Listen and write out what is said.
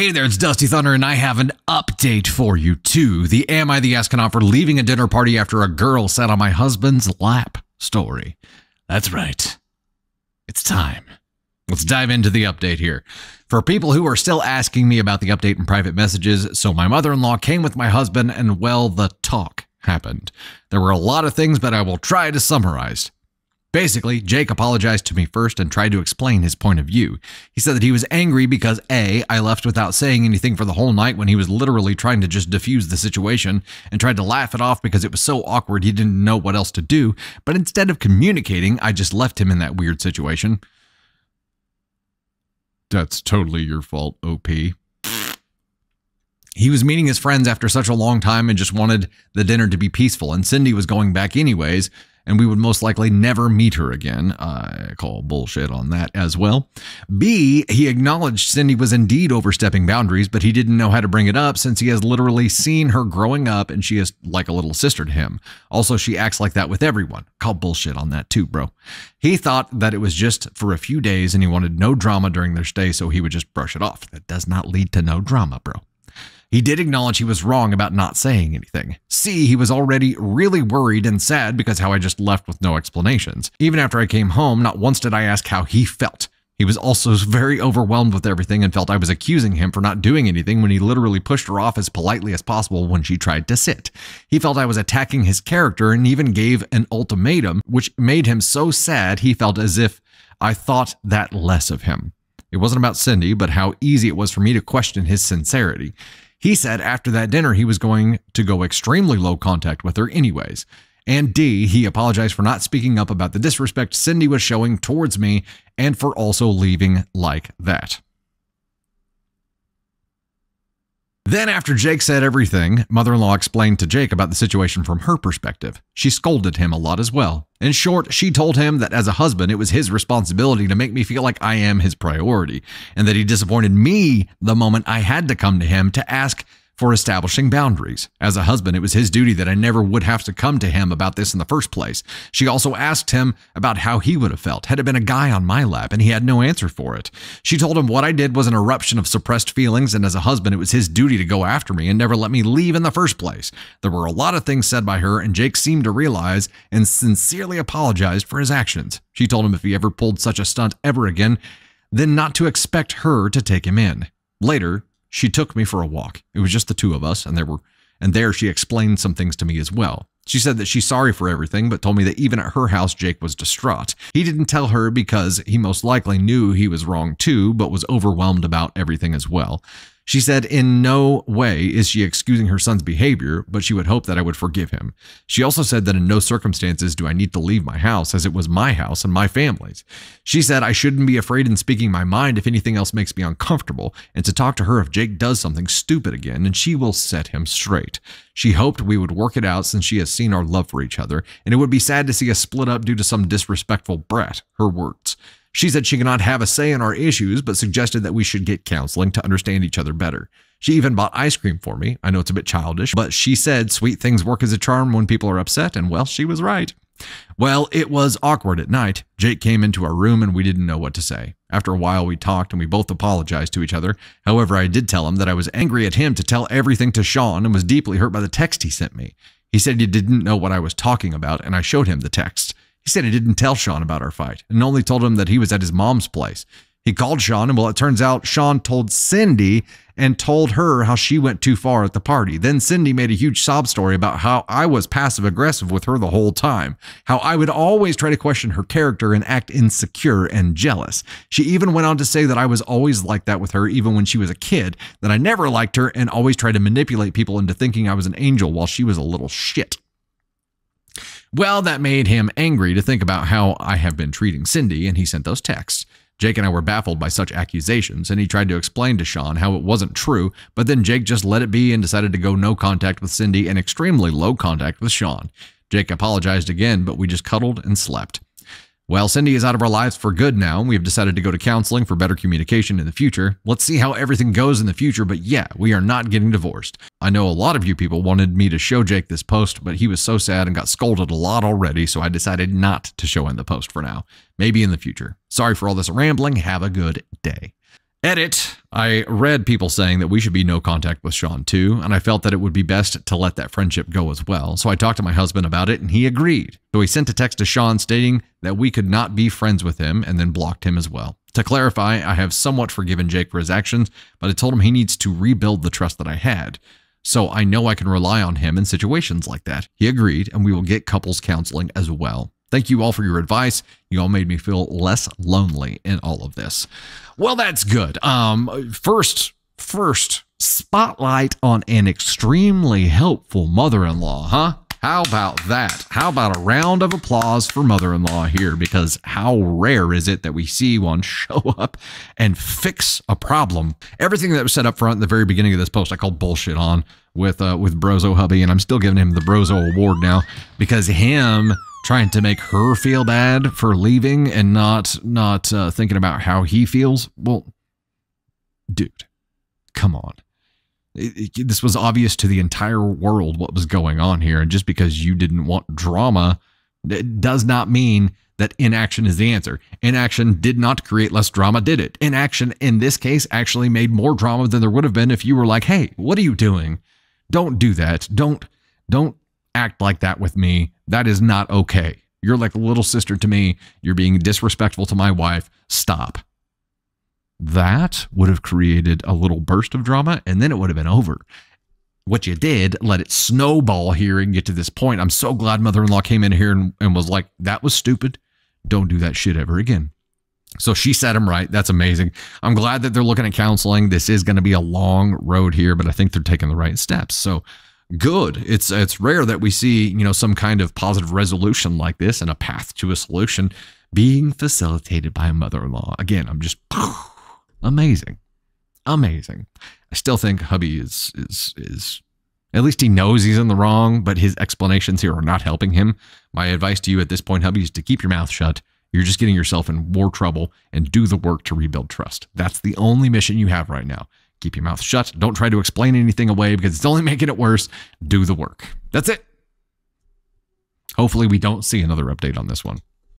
Hey there, it's Dusty Thunder, and I have an update for you too. The Am I the Astronaut for leaving a dinner party after a girl sat on my husband's lap story. That's right. It's time. Let's dive into the update here. For people who are still asking me about the update in private messages, so my mother in law came with my husband, and well, the talk happened. There were a lot of things, but I will try to summarize. Basically, Jake apologized to me first and tried to explain his point of view. He said that he was angry because A, I left without saying anything for the whole night when he was literally trying to just diffuse the situation and tried to laugh it off because it was so awkward he didn't know what else to do, but instead of communicating, I just left him in that weird situation. That's totally your fault, OP. He was meeting his friends after such a long time and just wanted the dinner to be peaceful, and Cindy was going back anyways, and we would most likely never meet her again. I call bullshit on that as well. B, he acknowledged Cindy was indeed overstepping boundaries, but he didn't know how to bring it up since he has literally seen her growing up and she is like a little sister to him. Also, she acts like that with everyone. Call bullshit on that too, bro. He thought that it was just for a few days and he wanted no drama during their stay, so he would just brush it off. That does not lead to no drama, bro. He did acknowledge he was wrong about not saying anything. C, he was already really worried and sad because how I just left with no explanations. Even after I came home, not once did I ask how he felt. He was also very overwhelmed with everything and felt I was accusing him for not doing anything when he literally pushed her off as politely as possible when she tried to sit. He felt I was attacking his character and even gave an ultimatum, which made him so sad he felt as if I thought that less of him. It wasn't about Cindy, but how easy it was for me to question his sincerity. He said after that dinner he was going to go extremely low contact with her anyways. And D, he apologized for not speaking up about the disrespect Cindy was showing towards me and for also leaving like that. Then, after Jake said everything, mother in law explained to Jake about the situation from her perspective. She scolded him a lot as well. In short, she told him that as a husband, it was his responsibility to make me feel like I am his priority, and that he disappointed me the moment I had to come to him to ask for establishing boundaries. As a husband, it was his duty that I never would have to come to him about this in the first place. She also asked him about how he would have felt had it been a guy on my lap, and he had no answer for it. She told him what I did was an eruption of suppressed feelings, and as a husband, it was his duty to go after me and never let me leave in the first place. There were a lot of things said by her, and Jake seemed to realize and sincerely apologized for his actions. She told him if he ever pulled such a stunt ever again, then not to expect her to take him in. Later, she took me for a walk. It was just the two of us, and there were and there she explained some things to me as well. She said that she's sorry for everything, but told me that even at her house, Jake was distraught. He didn't tell her because he most likely knew he was wrong too, but was overwhelmed about everything as well. She said, In no way is she excusing her son's behavior, but she would hope that I would forgive him. She also said that in no circumstances do I need to leave my house, as it was my house and my family's. She said I shouldn't be afraid in speaking my mind if anything else makes me uncomfortable, and to talk to her if Jake does something stupid again, and she will set him straight. She hoped we would work it out since she has seen our love for each other, and it would be sad to see us split up due to some disrespectful brat, her words. She said she cannot have a say in our issues, but suggested that we should get counseling to understand each other better. She even bought ice cream for me. I know it's a bit childish, but she said sweet things work as a charm when people are upset, and well, she was right. Well, it was awkward at night. Jake came into our room and we didn't know what to say. After a while, we talked and we both apologized to each other. However, I did tell him that I was angry at him to tell everything to Sean and was deeply hurt by the text he sent me. He said he didn't know what I was talking about, and I showed him the text. He said he didn't tell Sean about our fight and only told him that he was at his mom's place. He called Sean, and well, it turns out Sean told Cindy and told her how she went too far at the party. Then Cindy made a huge sob story about how I was passive aggressive with her the whole time, how I would always try to question her character and act insecure and jealous. She even went on to say that I was always like that with her, even when she was a kid, that I never liked her and always tried to manipulate people into thinking I was an angel while she was a little shit. Well, that made him angry to think about how I have been treating Cindy, and he sent those texts. Jake and I were baffled by such accusations, and he tried to explain to Sean how it wasn't true, but then Jake just let it be and decided to go no contact with Cindy and extremely low contact with Sean. Jake apologized again, but we just cuddled and slept. Well, Cindy is out of our lives for good now, we have decided to go to counseling for better communication in the future. Let's see how everything goes in the future, but yeah, we are not getting divorced. I know a lot of you people wanted me to show Jake this post, but he was so sad and got scolded a lot already, so I decided not to show him the post for now. Maybe in the future. Sorry for all this rambling. Have a good day. Edit. I read people saying that we should be no contact with Sean too, and I felt that it would be best to let that friendship go as well. So I talked to my husband about it, and he agreed. So he sent a text to Sean stating that we could not be friends with him and then blocked him as well. To clarify, I have somewhat forgiven Jake for his actions, but I told him he needs to rebuild the trust that I had. So I know I can rely on him in situations like that. He agreed, and we will get couples counseling as well. Thank you all for your advice. You all made me feel less lonely in all of this. Well, that's good. Um, first, first spotlight on an extremely helpful mother-in-law, huh? How about that? How about a round of applause for mother in law here? Because how rare is it that we see one show up and fix a problem? Everything that was set up front in the very beginning of this post, I called bullshit on with uh, with Brozo hubby, and I'm still giving him the Brozo award now because him trying to make her feel bad for leaving and not not uh, thinking about how he feels. Well, dude, come on. It, it, this was obvious to the entire world what was going on here, and just because you didn't want drama, it does not mean that inaction is the answer. Inaction did not create less drama, did it? Inaction in this case actually made more drama than there would have been if you were like, "Hey, what are you doing? Don't do that. Don't don't act like that with me. That is not okay. You're like a little sister to me. You're being disrespectful to my wife. Stop. That would have created a little burst of drama and then it would have been over. What you did, let it snowball here and get to this point. I'm so glad mother in law came in here and, and was like, that was stupid. Don't do that shit ever again. So she set him right. That's amazing. I'm glad that they're looking at counseling. This is going to be a long road here, but I think they're taking the right steps. So good. It's it's rare that we see, you know, some kind of positive resolution like this and a path to a solution being facilitated by a mother-in-law. Again, I'm just amazing. Amazing. I still think hubby is is is at least he knows he's in the wrong, but his explanations here are not helping him. My advice to you at this point, hubby, is to keep your mouth shut. You're just getting yourself in more trouble and do the work to rebuild trust. That's the only mission you have right now. Keep your mouth shut. Don't try to explain anything away because it's only making it worse. Do the work. That's it. Hopefully, we don't see another update on this one.